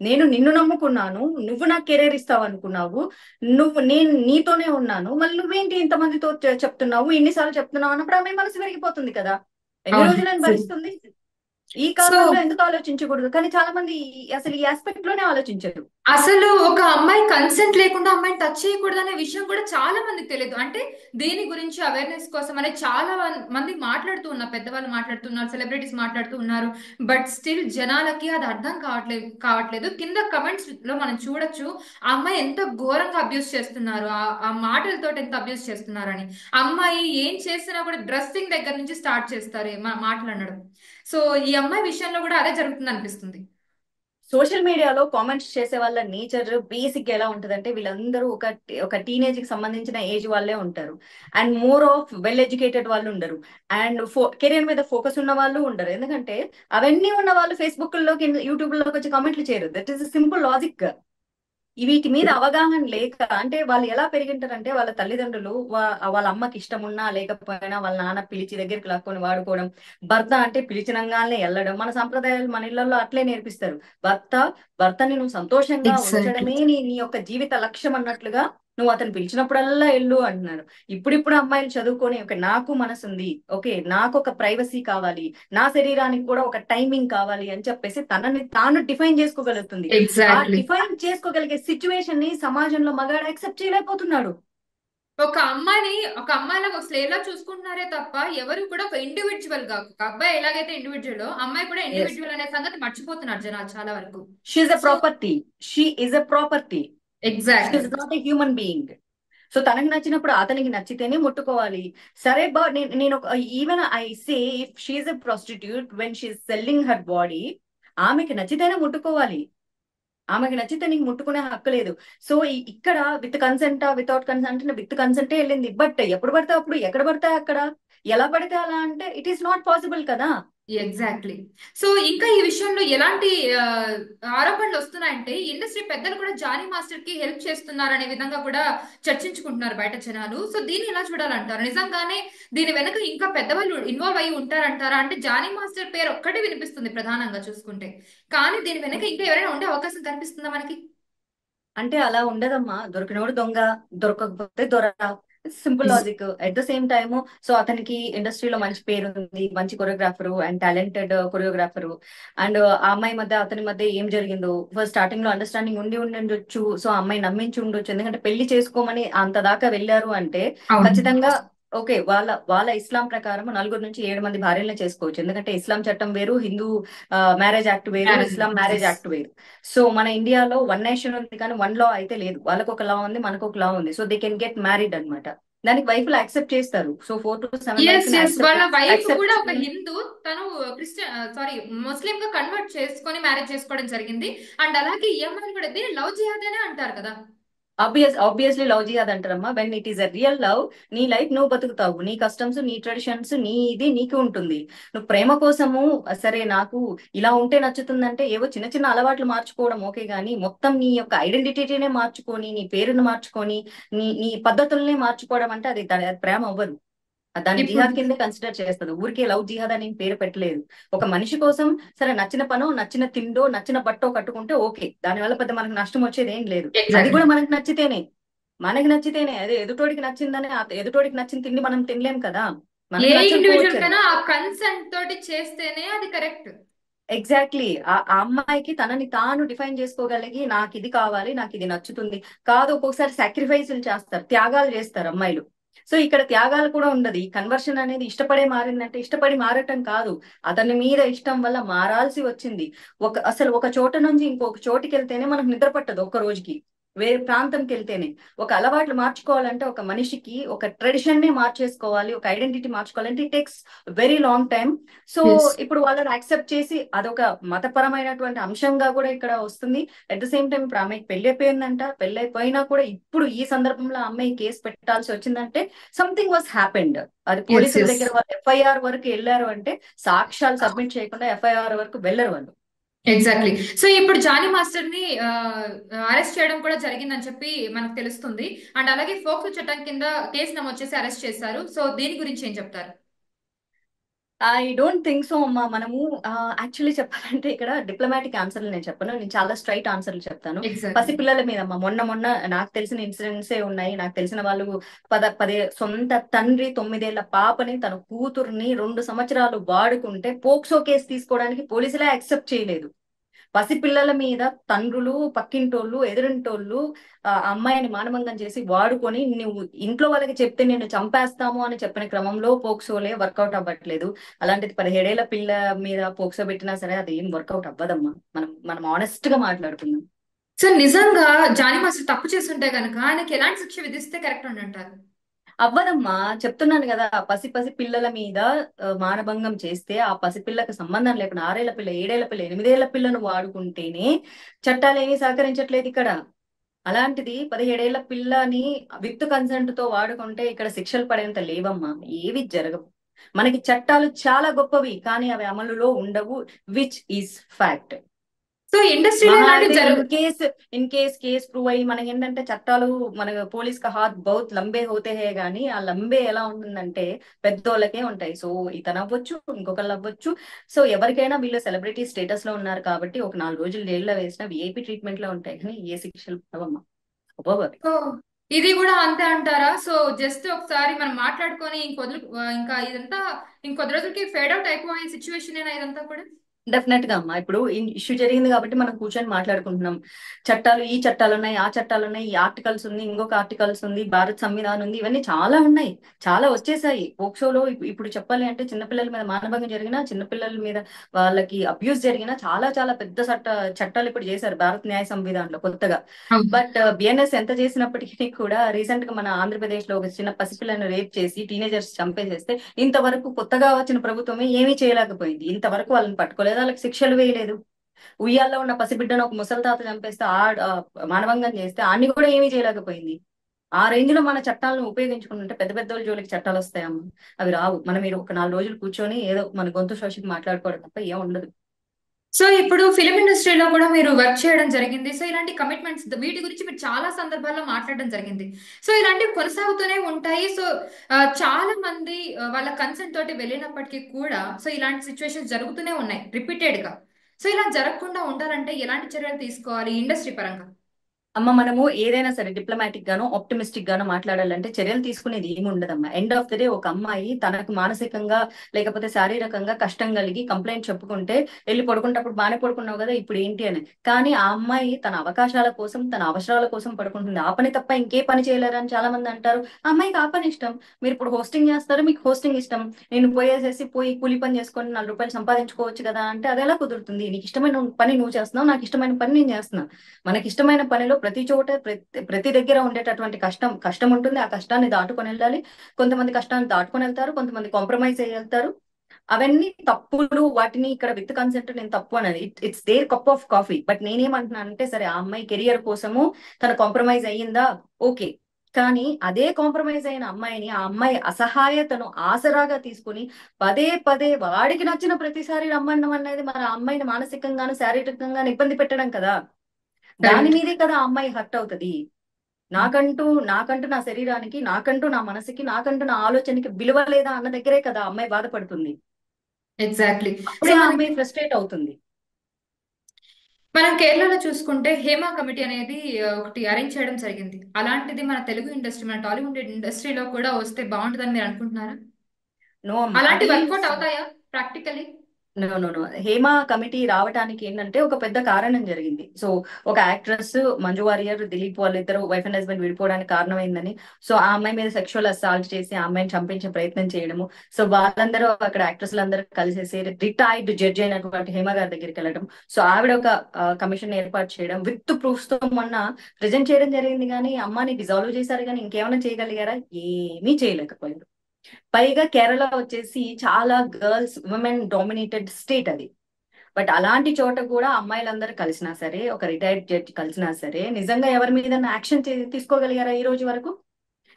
నేను నిన్ను నమ్ముకున్నాను నువ్వు నాకు కెరీర్ ఇస్తావు అనుకున్నావు నువ్వు నేను నీతోనే ఉన్నాను మళ్ళీ నువ్వేంటి ఇంతమందితో చెప్తున్నావు ఇన్నిసార్లు చెప్తున్నావు అన్నప్పుడు ఆమె మనసు విరిగిపోతుంది కదా. ఎన్ని రోజులని భరిస్తుంది? ఈ కాలంలో ఎందుకు ఆలోచించకూడదు? కానీ చాలా మంది అసలు ఈ ఆస్పెక్ట్లోనే ఆలోచించరు. అసలు ఒక అమ్మాయి కన్సెంట్ లేకుండా అమ్మాయిని టచ్ చేయకూడదు అనే విషయం కూడా చాలా మందికి తెలియదు. అంటే దీని గురించి అవేర్నెస్ కోసం అనే చాలా మంది మాట్లాడుతూ ఉన్నారు. పెద్దవాళ్ళు మాట్లాడుతున్నారు సెలబ్రిటీస్ మాట్లాడుతూ ఉన్నారు. బట్ స్టిల్ జనాలకి అది అర్థం కావట్లేదు కావట్లేదు. కింద కమెంట్స్లో మనం చూడొచ్చు ఆ అమ్మాయి ఎంత ఘోరంగా అబ్యూస్ చేస్తున్నారు. ఆ మాటలతో ఎంత అబ్యూస్ చేస్తున్నారని. అమ్మాయి ఏం చేసినా కూడా డ్రెస్సింగ్ దగ్గర నుంచి స్టార్ట్ చేస్తారు. మాట్లాడడం సో ఈ అమ్మాయి విషయంలో కూడా అదే జరుగుతుంది అనిపిస్తుంది సోషల్ మీడియాలో కామెంట్స్ చేసే వాళ్ళ నేచర్ బేసిక్ ఎలా ఉంటదంటే వీళ్ళందరూ ఒక ఒక టీనేజ్కి సంబంధించిన ఏజ్ వాళ్ళే ఉంటారు. And more of well educated వాళ్ళు ఉండరు. అండ్ ఫో కెరియర్ మీద ఫోకస్ ఉన్న వాళ్ళు ఉండరు. ఎందుకంటే అవన్నీ ఉన్న వాళ్ళు ఫేస్బుక్లోకి యూట్యూబ్లోకి వచ్చి కామెంట్లు చేయరు. That is simple logic. వీటి మీద అవగాహన లేక అంటే వాళ్ళు ఎలా పెరిగింటారంటే వాళ్ళ తల్లిదండ్రులు వాళ్ళ అమ్మకి ఇష్టం ఉన్నా లేకపోయినా వాళ్ళ నాన్న పిలిచి దగ్గరికి లాక్కొని వాడుకోవడం భర్త అంటే పిలిచినంగానే వెళ్ళడం మన సంప్రదాయాలు మన ఇళ్ళలో అట్లే నేర్పిస్తారు. భర్త భర్తని నువ్వు సంతోషంగా ఉంచడమే నీ నీ యొక్క జీవిత లక్ష్యం అన్నట్లుగా నువ్వు అతను పిలిచినప్పుడల్లా వెళ్ళు అంటున్నారు. ఇప్పుడిప్పుడు అమ్మాయిలు చదువుకొని ఓకే నాకు మనసు ఉంది ఓకే నాకు ఒక ప్రైవసీ కావాలి నా శరీరానికి కూడా ఒక టైమింగ్ కావాలి అని చెప్పేసి తనని తాను డిఫైన్ చేసుకోగలుగుతుంది. డిఫైన్ చేసుకోగలిగే సిచ్యువేషన్ని సమాజంలో మగాడు యాక్సెప్ట్ చేయలేకపోతున్నాడు. ఒక అమ్మాయిని ఒక అమ్మాయిలాగా ఒక స్లేవ్ లా చూసుకుంటున్నారే తప్ప ఎవరు కూడా ఒక ఇండివిజువల్గా ఒక అబ్బాయి ఎలాగైతే ఇండివిజువల్ అమ్మాయి కూడా ఇండివిజువల్ అనే సంగతి మర్చిపోతున్నారు జనాలు చాలా వరకు. She's a so property she is a property exact is not a human being so తనకి నచ్చినప్పుడు అతనికి నచ్చితేనే ముట్టుకోవాలి. సరే బా నేను నేను even I say if she's a prostitute when she's selling her body ఆమెకి నచ్చితేనే ముట్టుకోవాలి. ఆమెకి నచ్చితే నీకు ముట్టుకునే హక్కు లేదు. సో ఇక్కడ విత్ కన్సెంటా వితౌట్ కన్సెంట్ విత్ కన్సెంటే వెళ్ళింది. బట్ ఎప్పుడు పడితే అప్పుడు ఎక్కడ పడితే అక్కడ ఎలా పడితే అలా అంటే ఇట్ ఈస్ నాట్ పాసిబుల్ కదా. ఎగ్జాక్ట్లీ సో ఇంకా ఈ విషయంలో ఎలాంటి ఆ, ఆరోపణలు వస్తున్నాయంటే ఇండస్ట్రీ పెద్దలు కూడా జానీ మాస్టర్కి హెల్ప్ చేస్తున్నారు అనే విధంగా కూడా చర్చించుకుంటున్నారు బయట జనాలు. సో దీన్ని ఎలా చూడాలంటారు? నిజంగానే దీని వెనక ఇంకా పెద్దవాళ్ళు ఇన్వాల్వ్ అయ్యి ఉంటారంటారా? అంటే జానీ మాస్టర్ పేరు ఒక్కటే వినిపిస్తుంది ప్రధానంగా చూసుకుంటే. కానీ దీని వెనక ఇంకా ఎవరైనా ఉండే అవకాశం కనిపిస్తుందా మనకి? అంటే అలా ఉండదమ్మా. దొరికినోడు దొంగ దొరకకపోతే దొర simple. Logic. At the same time so అతనికి ఇండస్ట్రీలో మంచి పేరు ఉంది మంచి choreographer and talented choreographer and ఆ అమ్మాయి మధ్య అతని మధ్య ఏం జరిగిందో ఫస్ట్ స్టార్టింగ్లో అండర్స్టాండింగ్ ఉండి ఉండి ఉండొచ్చు సో ఆ అమ్మాయి నమ్మించి ఉండొచ్చు. ఎందుకంటే పెళ్ళి చేసుకోమని అంత దాకా వెళ్ళారు అంటే ఖచ్చితంగా ఓకే వాళ్ళ వాళ్ళ ఇస్లాం ప్రకారం నలుగురు నుంచి ఏడు మంది భార్యలను చేసుకోవచ్చు. ఎందుకంటే ఇస్లాం చట్టం వేరు హిందూ మ్యారేజ్ యాక్ట్ వేరు ఇస్లాం మ్యారేజ్ యాక్ట్ వేరు. సో మన ఇండియాలో వన్ నేషన్ ఉంది కానీ వన్ లా అయితే లేదు. వాళ్ళకు ఒక లా ఉంది మనకు ఒక లా ఉంది. So they can get married అన్నమాట. దానికి వైఫ్లు యాక్సెప్ట్ చేస్తారు. సో ఫోర్ టు సెవెన్ వాళ్ళ వైఫ్ కూడా ఒక హిందూ తను క్రిస్టియన్ సారీ ముస్లిం గా కన్వర్ట్ చేసుకొని మ్యారేజ్ చేసుకోవడం జరిగింది. అండ్ అలాగే ఈ అమ్మాయిని కూడా లవ్ జిహాద్ అనే అంటారు కదా. Obvious obviously love jihad అంటారమ్మా when it is a real love నీ లైఫ్ నువ్వు బతుకుతావు. నీ కస్టమ్స్ నీ ట్రెడిషన్స్ నీ ఇది నీకు ఉంటుంది. నువ్వు ప్రేమ కోసము సరే నాకు ఇలా ఉంటే నచ్చుతుందంటే ఏవో చిన్న చిన్న అలవాట్లు మార్చుకోవడం ఓకే గానీ మొత్తం నీ యొక్క ఐడెంటిటీనే మార్చుకొని నీ పేరును మార్చుకొని నీ నీ పద్ధతుల్ని మార్చుకోవడం అంటే అది ప్రేమ అవ్వదు. దాన్ని జిహాద్ కింద కన్సిడర్ చేస్తుంది. ఊరికే లవ్ జిహాద్ అని పేరు పెట్టలేదు. ఒక మనిషి కోసం సరే నచ్చిన పనో నచ్చిన తిండో నచ్చిన బట్టో కట్టుకుంటే ఓకే. దానివల్ల పెద్ద మనకు నష్టం వచ్చేది ఏం లేదు. అది కూడా మనకు నచ్చితేనే. మనకి నచ్చితేనే. అదే ఎదుటోడికి నచ్చిందని ఎదుటోడికి నచ్చిన తిండి మనం తినలేం కదా. ఏ ఇండివిజువల్ ఆ కన్సెంట్ తోటి చేస్తేనే అది కరెక్ట్ ఎగ్జాక్ట్లీ ఆ ఆ అమ్మాయికి తనని తాను డిఫైన్ చేసుకోగలిగి నాకు ఇది కావాలి నాకు ఇది నచ్చుతుంది. కాదు ఒక్కొక్కసారి సాక్రిఫైసులు చేస్తారు త్యాగాలు చేస్తారు అమ్మాయిలు. సో ఇక్కడ త్యాగాలు కూడా ఉండదు. ఈ కన్వర్షన్ అనేది ఇష్టపడే మారిందంటే ఇష్టపడి మారటం కాదు. అతని మీద ఇష్టం వల్ల మారాల్సి వచ్చింది. ఒక అసలు ఒక చోట నుంచి ఇంకొక చోటికి వెళ్తేనే మనకు నిద్ర పట్టదు ఒక్క రోజుకి. వేరే ప్రాంతంకి వెళ్తేనే ఒక అలవాట్లు మార్చుకోవాలంటే ఒక మనిషికి ఒక ట్రెడిషన్ని మార్చేసుకోవాలి ఒక identity మార్చుకోవాలంటే it takes very long time so ఇప్పుడు వాళ్ళని యాక్సెప్ట్ చేసి అదొక మతపరమైనటువంటి అంశంగా కూడా ఇక్కడ వస్తుంది. అట్ ద సేమ్ టైం ఇప్పుడు ఆమెకి పెళ్ళి అయిపోయిందంట. పెళ్ళి అయిపోయినా కూడా ఇప్పుడు ఈ సందర్భంలో అమ్మాయి కేసు పెట్టాల్సి వచ్చిందంటే సంథింగ్ వాస్ హ్యాపెండ్ అది పోలీసుల దగ్గర వాళ్ళు ఎఫ్ఐఆర్ వరకు వెళ్ళారు అంటే సాక్ష్యాలు సబ్మిట్ చేయకుండా ఎఫ్ఐఆర్ వరకు వెళ్ళరు వాళ్ళు. ఎగ్జాక్ట్లీ సో ఇప్పుడు జానీ మాస్టర్ని అరెస్ట్ చేయడం కూడా జరిగిందని చెప్పి మనకు తెలుస్తుంది. అండ్ అలాగే ఫోక్స్ చట్టం కింద కేసు నమోదు చేసి అరెస్ట్ చేశారు. సో దీని గురించి ఏం చెప్తారు? ఐ డోంట్ థింక్ సో అమ్మా. మనము యాక్చువల్లీ చెప్పాలంటే ఇక్కడ డిప్లొమాటిక్ ఆన్సర్లు నేను చెప్పను. నేను చాలా స్ట్రైట్ ఆన్సర్లు చెప్తాను. పసిపిల్లల మీద అమ్మా మొన్న మొన్న నాకు తెలిసిన ఇన్సిడెంట్సే ఉన్నాయి. నాకు తెలిసిన వాళ్ళు పద పదే సొంత తండ్రి తొమ్మిదేళ్ళ పాపని తన కూతుర్ని రెండు సంవత్సరాలు వాడుకుంటే పోక్సో కేసు తీసుకోవడానికి పోలీసులే యాక్సెప్ట్ చేయలేదు. పసిపిల్లల మీద తండ్రులు పక్కింటోళ్ళు ఎదురింటోళ్ళు ఆ అమ్మాయిని మానభంగం చేసి వాడుకొని నువ్వు ఇంట్లో వాళ్ళకి చెప్తే నేను చంపేస్తాము అని చెప్పిన క్రమంలో పోక్సోలే వర్కౌట్ అవ్వట్లేదు. అలాంటిది పదిహేడేళ్ళ పిల్ల మీద పోక్సో పెట్టినా సరే అది ఏం వర్కౌట్ అవ్వదమ్మా. మనం మనం ఆనెస్ట్గా మాట్లాడుకుందాం. సో నిజంగా జానీ మాస్టర్ తప్పు చేస్తుంటే కనుక ఆయనకి ఎలాంటి శిక్ష విధిస్తే కరెక్ట్ అని అంటారు? అవ్వదమ్మా చెప్తున్నాను కదా పసి పసి పిల్లల మీద మానభంగం చేస్తే ఆ పసిపిల్లకి సంబంధం లేకుండా ఆరేళ్ళ పిల్ల ఏడేళ్ళ పిల్ల ఎనిమిదేళ్ళ పిల్లను వాడుకుంటేనే చట్టాలేమీ సహకరించట్లేదు ఇక్కడ. అలాంటిది పదిహేడేళ్ళ పిల్లని విత్ కన్సెంట్తో వాడుకుంటే ఇక్కడ శిక్షలు పడేంత లేవమ్మా ఏవి జరగవు. మనకి చట్టాలు చాలా గొప్పవి కానీ అవి అమలులో ఉండవు విచ్ ఈస్ ఫ్యాక్ట్ సో ఇండస్ట్రీలో ఇన్ కేస్ ప్రూవ్ అయ్యి మనకి ఏంటంటే చట్టాలు మన పోలీస్ కా హాత్ బహుత్ లంబే హోతే హే గానీ ఆ లంబే ఎలా ఉంటుందంటే పెద్దోళ్ళకే ఉంటాయి. సో ఇతను అవ్వచ్చు ఇంకొకళ్ళు అవ్వచ్చు. సో ఎవరికైనా వీళ్ళు సెలబ్రిటీ స్టేటస్లో ఉన్నారు కాబట్టి ఒక నాలుగు రోజులు జైల్లో వేసిన విఐపి ట్రీట్మెంట్లో ఉంటాయి. కానీ ఏ శిక్షలు పడవమ్మా. ఇది కూడా అంతే అంటారా? సో జస్ట్ ఒకసారి మనం మాట్లాడుకొని ఇంకొద్దు ఇంకా ఇదంతా ఇంకొద్ది రోజులకి ఫేడ్ అవుట్ అయిపోయే సిచ్యువేషన్ ఏనా ఇదంతా కూడా? డెఫినెట్గా అమ్మా. ఇప్పుడు ఇష్యూ జరిగింది కాబట్టి మనం కూర్చొని మాట్లాడుకుంటున్నాం. చట్టాలు ఈ చట్టాలు ఉన్నాయి ఆ చట్టాలు ఉన్నాయి ఈ ఆర్టికల్స్ ఉంది ఇంకొక ఆర్టికల్స్ ఉంది భారత్ సంవిధానం ఉంది ఇవన్నీ చాలా ఉన్నాయి. చాలా వచ్చేసాయి. పోక్సోలో ఇప్పు- ఇప్పుడు చెప్పాలి అంటే చిన్నపిల్లల మీద మానభంగం జరిగినా చిన్నపిల్లల మీద వాళ్ళకి అబ్యూస్ జరిగినా చాలా చాలా పెద్ద చట్ట చట్టాలు ఇప్పుడు చేశారు భారత న్యాయ సంవిధానంలో కొత్తగా. బట్ బిఎన్ఎస్ ఎంత చేసినప్పటికీ కూడా రీసెంట్గా మన ఆంధ్రప్రదేశ్లో ఒక చిన్న పసిపిల్లను రేప్ చేసి టీనేజర్స్ చంపేసేస్తే ఇంతవరకు కొత్తగా వచ్చిన ప్రభుత్వమే ఏమీ చేయలేకపోయింది. ఇంతవరకు వాళ్ళని పట్టుకోలేదు. పేదలకు శిక్షలు వేయలేదు. ఉయ్యాల్లో ఉన్న పసిబిడ్డను ఒక ముసలి తాత చంపేస్తే ఆ మానవంగం చేస్తే అన్ని కూడా ఏమీ చేయలేకపోయింది. ఆ రేంజ్లో మన చట్టాలను ఉపయోగించుకుంటుంటే పెద్ద పెద్ద వాళ్ళ జోలికి చట్టాలు వస్తాయమ్మా. అవి రావు. మనం మీరు ఒక నాలుగు రోజులు కూర్చొని ఏదో మన గొంతు శోషికి మాట్లాడుకోవడం తప్ప ఏం ఉండదు. సో ఇప్పుడు ఫిలిం ఇండస్ట్రీలో కూడా మీరు వర్క్ చేయడం జరిగింది. సో ఇలాంటి కమిట్మెంట్స్ వీటి గురించి మీరు చాలా సందర్భాల్లో మాట్లాడడం జరిగింది. సో ఇలాంటివి కొనసాగుతూనే ఉంటాయి. సో చాలా మంది వాళ్ళ కన్సెంట్ తోటి వెళ్ళినప్పటికీ కూడా సో ఇలాంటి సిచ్యువేషన్స్ జరుగుతూనే ఉన్నాయి రిపీటెడ్గా. సో ఇలా జరగకుండా ఉండాలంటే ఎలాంటి చర్యలు తీసుకోవాలి ఇండస్ట్రీ పరంగా? అమ్మ మనము ఏదైనా సరే డిప్లొమాటిక్ గానో ఆప్టిమిస్టిక్ గానో మాట్లాడాలంటే చర్యలు తీసుకునేది ఏమి ఉండదమ్మా. ఎండ్ ఆఫ్ ద డే ఒక అమ్మాయి తనకు మానసికంగా లేకపోతే శారీరకంగా కష్టం కలిగి కంప్లైంట్ చెప్పుకుంటే వెళ్ళి పడుకుంటప్పుడు బాగానే పడుకున్నావు కదా ఇప్పుడు ఏంటి అని. కానీ ఆ అమ్మాయి తన అవకాశాల కోసం తన అవసరాల కోసం పడుకుంటుంది. ఆ పని తప్ప ఇంకే పని చేయలేరని చాలా మంది అంటారు. ఆ అమ్మాయికి ఆ పని ఇష్టం. మీరు ఇప్పుడు హోస్టింగ్ చేస్తారు? మీకు హోస్టింగ్ ఇష్టం. నేను పోయేసేసి పోయి కూలి పని చేసుకొని నాలుగు రూపాయలు సంపాదించుకోవచ్చు కదా అంటే అది ఎలా కుదురుతుంది? నీకు ఇష్టమైన పని నువ్వు చేస్తున్నావు నాకు ఇష్టమైన పని నేను చేస్తున్నా. మనకి ఇష్టమైన పనిలో ప్రతి చోట ప్రతి ప్రతి దగ్గర ఉండేటటువంటి కష్టం కష్టం ఉంటుంది. ఆ కష్టాన్ని దాటుకొని వెళ్ళాలి. కొంతమంది కష్టాన్ని దాటుకొని వెళ్తారు. కొంతమంది కాంప్రమైజ్ అయ్యి వెళ్తారు. అవన్నీ తప్పులు వాటిని ఇక్కడ విత్ కన్సెంట్ నేను తప్పు అనేది it's their cup of coffee but నేనేమంటున్నాను అంటే సరే ఆ అమ్మాయి కెరియర్ కోసము తన కాంప్రమైజ్ అయ్యిందా? ఓకే. కానీ అదే కాంప్రమైజ్ అయిన అమ్మాయిని ఆ అమ్మాయి అసహాయతను ఆసరాగా తీసుకుని పదే పదే వాడికి నచ్చిన ప్రతిసారి రమ్మడం అనేది మన అమ్మాయిని మానసికంగాను శారీరకంగాను ఇబ్బంది పెట్టడం కదా. దాని మీదే కదా ఆ అమ్మాయి హర్ట్ అవుతది. నాకంటూ నాకంటూ నా శరీరానికి నాకంటూ నా మనసుకి నాకంటూ నా ఆలోచనకి విలువ లేదా అన్న దగ్గరే కదా అమ్మాయి బాధపడుతుంది. ఎగ్జాక్ట్లీ అమ్మాయి ఫ్రస్ట్రేట్ అవుతుంది. మనం కేరళలో చూసుకుంటే హేమ కమిటీ అనేది ఒకటి అరేంజ్ చేయడం జరిగింది. అలాంటిది మన తెలుగు ఇండస్ట్రీ మన టాలీవుడ్ ఇండస్ట్రీలో కూడా వస్తే బాగుంటుందని మీరు అనుకుంటున్నారా? అలాంటి వర్కౌట్ అవుతాయా practically no no no Hema committee రావడానికి ఏంటంటే ఒక పెద్ద కారణం జరిగింది. సో ఒక యాక్ట్రెస్ మంజు వారియర్ దిలీప్ వాళ్ళిద్దరు వైఫ్ అండ్ హస్బెండ్ విడిపోవడానికి కారణమైందని. సో ఆ అమ్మాయి మీద సెక్షువల్ అసాల్ట్ చేసి ఆ అమ్మాయిని చంపించే ప్రయత్నం చేయడము. సో వాళ్ళందరూ అక్కడ యాక్ట్రెస్లు అందరూ కలిసేసి రిటైర్డ్ జడ్జి అయినటువంటి హేమ గారి దగ్గరికి వెళ్ళడం సో ఆవిడ ఒక కమిషన్ ఏర్పాటు చేయడం. విత్ ప్రూఫ్స్తో మొన్న ప్రజెంట్ చేయడం జరిగింది కానీ అమ్మాని డిజాల్వ్ చేశారు కానీ ఇంకేమైనా చేయగలిగారా? ఏమీ చేయలేకపోయారు. పైగా కేరళ వచ్చేసి చాలా గర్ల్స్ ఉమెన్ డామినేటెడ్ స్టేట్ అది. బట్ అలాంటి చోట కూడా అమ్మాయిలందరూ కలిసినా సరే ఒక రిటైర్డ్ జడ్జి కలిసినా సరే నిజంగా ఎవరి మీద యాక్షన్ తీసుకోగలిగారా ఈ రోజు వరకు?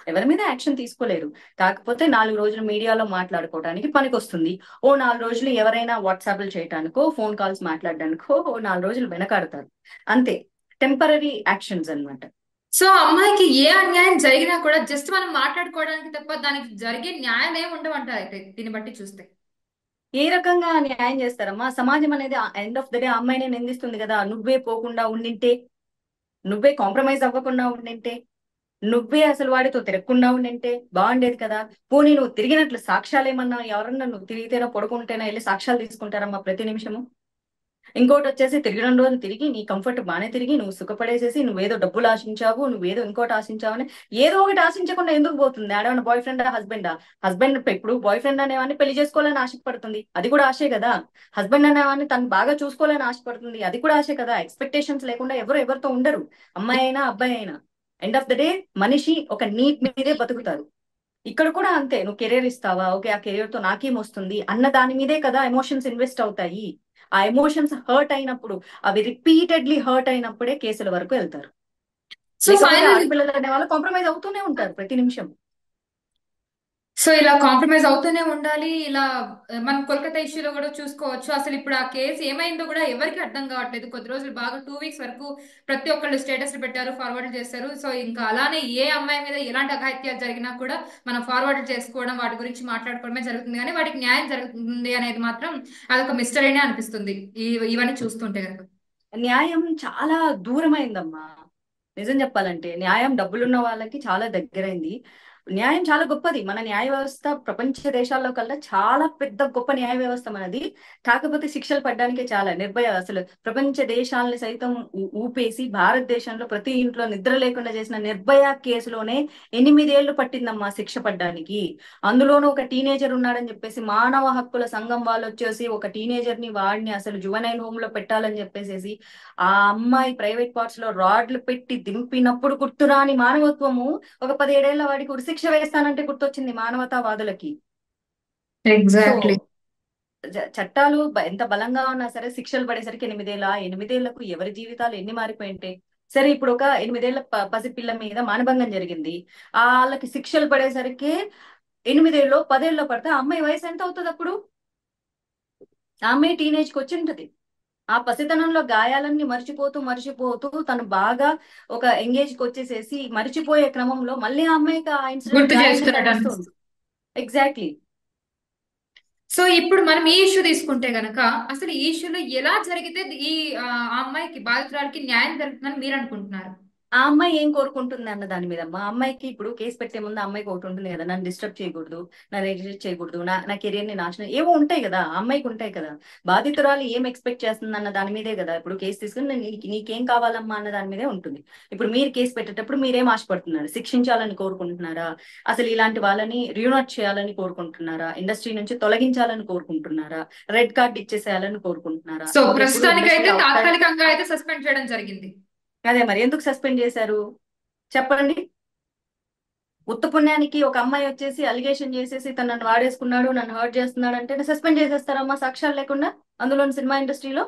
ఎవరి మీద యాక్షన్ తీసుకోలేరు. కాకపోతే నాలుగు రోజులు మీడియాలో మాట్లాడుకోవడానికి పనికొస్తుంది. ఓ నాలుగు రోజులు ఎవరైనా వాట్సాప్లు చేయటానికో ఫోన్ కాల్స్ మాట్లాడడానికో ఓ నాలుగు రోజులు వెనకాడతారు. అంతే. టెంపరీ యాక్షన్స్ అన్నమాట. సో అమ్మాయికి ఏ అన్యాయం జరిగినా కూడా జస్ట్ మనం మాట్లాడుకోవడానికి తప్ప దానికి జరిగే న్యాయం ఏమి ఉండవంట అయితే దీన్ని బట్టి చూస్తే. ఏ రకంగా న్యాయం చేస్తారమ్మా? సమాజం అనేది ఎండ్ ఆఫ్ ద డే అమ్మాయినే నిందిస్తుంది కదా. నువ్వే పోకుండా ఉండింటే నువ్వే కాంప్రమైజ్ అవ్వకుండా ఉండింటే నువ్వే అసలు వాడితో తిరగకుండా ఉండింటే బాగుండేది కదా. పోనీ నువ్వు తిరిగినట్లు సాక్ష్యాలు ఏమన్నా ఎవరన్నా నువ్వు తిరిగితేనో పడుకుంటేనో వెళ్ళి సాక్ష్యాలు తీసుకుంటారమ్మా ప్రతి నిమిషము? ఇంకోటి వచ్చేసి తిరిగిన రోజులు తిరిగి నీ కంఫర్ట్ బాగానే తిరిగి నువ్వు సుఖపడేసేసి నువ్వేదో డబ్బులు ఆశించావు నువ్వేదో ఇంకోటి ఆశించావని ఏదో ఒకటి ఆశించకుండా ఎందుకు పోతుంది? ఆడవన్న బాయ్ ఫ్రెండ్ హస్బెండా హస్బెండ్ ఇప్పుడు బాయ్ ఫ్రెండ్ అనేవాడిని పెళ్ళి చేసుకోవాలని ఆశపడుతుంది. అది కూడా ఆశే కదా? హస్బెండ్ అనేవాడిని తను బాగా చూసుకోవాలని ఆశపడుతుంది. అది కూడా ఆశే కదా? ఎక్స్పెక్టేషన్స్ లేకుండా ఎవరు ఎవరితో ఉండరు. అమ్మాయి అయినా అబ్బాయి అయినా. ఎండ్ ఆఫ్ ద డే మనిషి ఒక నీట్ మీదే బతుకుతారు. ఇక్కడ కూడా అంతే. నువ్వు కెరీర్ ఇస్తావా? ఓకే ఆ కెరీర్తో నాకేం వస్తుంది? అన్న దాని మీదే కదా ఎమోషన్స్ ఇన్వెస్ట్ అవుతాయి. ఆ ఎమోషన్స్ హర్ట్ అయినప్పుడు అవి రిపీటెడ్లీ హర్ట్ అయినప్పుడే కేసుల వరకు వెళ్తారు. సో ఆడపిల్లలు అనే వాళ్ళు కాంప్రమైజ్ అవుతూనే ఉంటారు ప్రతి నిమిషం సో ఇలా కాంప్రమైజ్ అవుతూనే ఉండాలి. ఇలా మనం కోల్కతా ఇష్యూలో కూడా చూసుకోవచ్చు. అసలు ఇప్పుడు ఆ కేసు ఏమైందో కూడా ఎవరికి అర్థం కావట్లేదు. కొద్ది రోజులు బాగా టూ వీక్స్ వరకు ప్రతి ఒక్కళ్ళు స్టేటస్ పెట్టారు ఫార్వర్డ్ చేశారు. సో ఇంకా అలానే ఏ అమ్మాయి మీద ఎలాంటి అఘాయిత్యాలు జరిగినా కూడా మనం ఫార్వర్డ్ చేసుకోవడం వాటి గురించి మాట్లాడుకోవడమే జరుగుతుంది. కానీ వాటికి న్యాయం జరుగుతుంది అనేది మాత్రం అదొక మిస్టరీనే అనిపిస్తుంది. ఇవన్నీ చూస్తుంటే కనుక. న్యాయం చాలా దూరమైందమ్మా. నిజం చెప్పాలంటే న్యాయం డబ్బులున్న వాళ్ళకి చాలా దగ్గరైంది. న్యాయం చాలా గొప్పది. మన న్యాయ వ్యవస్థ ప్రపంచ దేశాల్లో కల్లా చాలా పెద్ద గొప్ప న్యాయ వ్యవస్థ మనది. కాకపోతే శిక్షలు పడ్డానికే చాలా నిర్భయ అసలు. ప్రపంచ దేశాలని సైతం ఊపేసి భారతదేశంలో ప్రతి ఇంట్లో నిద్ర లేకుండా చేసిన నిర్భయ కేసులోనే ఎనిమిదేళ్ళు పట్టిందమ్మా శిక్ష పడ్డానికి. అందులోనూ ఒక టీనేజర్ ఉన్నాడని చెప్పేసి మానవ హక్కుల సంఘం వాళ్ళు వచ్చేసి ఒక టీనేజర్ని వాడిని అసలు జువనైన్ హోమ్లో పెట్టాలని చెప్పేసేసి ఆ అమ్మాయి ప్రైవేట్ పార్ట్స్లో రాడ్లు పెట్టి దింపినప్పుడు గుర్తురాని మానవత్వము ఒక పదిహేడేళ్ళ వాడికి ఉరిశిక్ష వేస్తానంటే గుర్తొచ్చింది మానవతావాదులకి. ఎగ్జాక్ట్లీ చట్టాలు ఎంత బలంగా ఉన్నా సరే శిక్షలు పడేసరికి ఎనిమిదేళ్ళ ఎనిమిదేళ్ళకు ఎవరి జీవితాలు ఎన్ని మారిపోయింటే. సరే ఇప్పుడు ఒక ఎనిమిదేళ్ళ పసిపిల్ల మీద మానభంగం జరిగింది. ఆ వాళ్ళకి శిక్షలు పడేసరికి ఎనిమిదేళ్ళు పదేళ్ళు పడితే అమ్మాయి వయసు ఎంత అవుతుంది అప్పుడు? ఆ అమ్మాయి టీనేజ్కి వచ్చి ఉంటది. ఆ పసితనంలో గాయాలన్నీ మర్చిపోతూ మర్చిపోతూ తను బాగా ఒక ఎంగేజ్కి వచ్చేసేసి మర్చిపోయే క్రమంలో మళ్ళీ ఆ అమ్మాయికి ఆ ఇన్సిడెంట్ ఎగ్జాక్ట్లీ సో ఇప్పుడు మనం ఈ ఇష్యూ తీసుకుంటే గనక అసలు ఈ ఇష్యూలో ఎలా జరిగితే ఈ అమ్మాయికి బాధితురాలకి న్యాయం జరుగుతుందని మీరు అనుకుంటున్నారు? ఆ అమ్మాయి ఏం కోరుకుంటుంది అన్న దాని మీద మా అమ్మాయికి ఇప్పుడు కేసు పెట్టే ముందు అమ్మాయికి ఒకటి ఉంటుంది కదా నన్ను డిస్టర్బ్ చేయకూడదు నన్ను రిజెక్ట్ చేయకూడదు నా నా కెరియర్ని నాశనం ఏవో ఉంటాయి కదా అమ్మాయికి ఉంటాయి కదా. బాధితురాలు ఏం ఎక్స్పెక్ట్ చేస్తుంది అన్న దాని మీదే కదా ఇప్పుడు కేసు తీసుకుని నీకు- కావాలమ్మా అన్న దాని మీదే ఉంటుంది. ఇప్పుడు మీరు కేసు పెట్టేటప్పుడు మీరేం ఆశపడుతున్నారు? శిక్షించాలని కోరుకుంటున్నారా? అసలు ఇలాంటి వాళ్ళని రియూనట్ చేయాలని కోరుకుంటున్నారా? ఇండస్ట్రీ నుంచి తొలగించాలని కోరుకుంటున్నారా? రెడ్ కార్డ్ ఇచ్చేసేయాలని కోరుకుంటున్నారా? సో ప్రస్తుతానికి అయితే తాత్కాలికంగా అయితే సస్పెండ్ చేయడం జరిగింది. అదే మరి ఎందుకు సస్పెండ్ చేశారు? చెప్పండి. ఉత్త పుణ్యానికి ఒక అమ్మాయి వచ్చేసి అలిగేషన్ చేసేసి తను నన్ను వాడేసుకున్నాడు నన్ను హర్ట్ చేస్తున్నాడు అంటే సస్పెండ్ చేసేస్తారమ్మా సాక్ష్యాలు లేకుండా అందులోని సినిమా ఇండస్ట్రీలో?